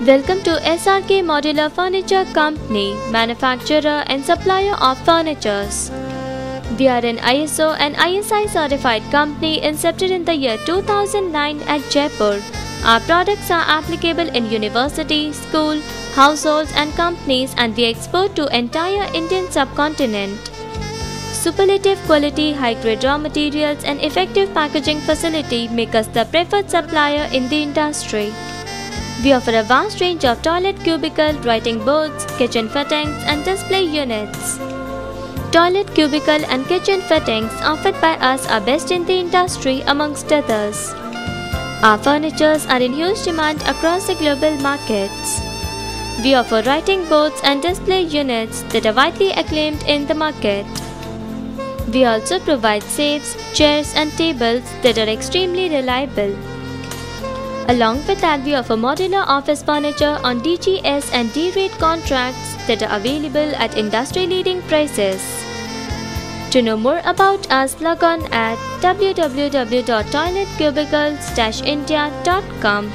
Welcome to SRK Modular Furniture Company, manufacturer and supplier of furnitures. We are an ISO and ISI certified company incepted in the year 2009 at Jaipur. Our products are applicable in university, school, households and companies and we export to entire Indian subcontinent. Superlative quality, high-grade raw materials and effective packaging facility make us the preferred supplier in the industry. We offer a vast range of toilet cubicle, writing boards, kitchen fittings and display units. Toilet cubicle and kitchen fittings offered by us are best in the industry amongst others. Our furnitures are in huge demand across the global markets. We offer writing boards and display units that are widely acclaimed in the market. We also provide safes, chairs and tables that are extremely reliable. Along with that, we offer modular office furniture on DGS and D-rate contracts that are available at industry-leading prices. To know more about us, log on at www.toiletcubicles-india.com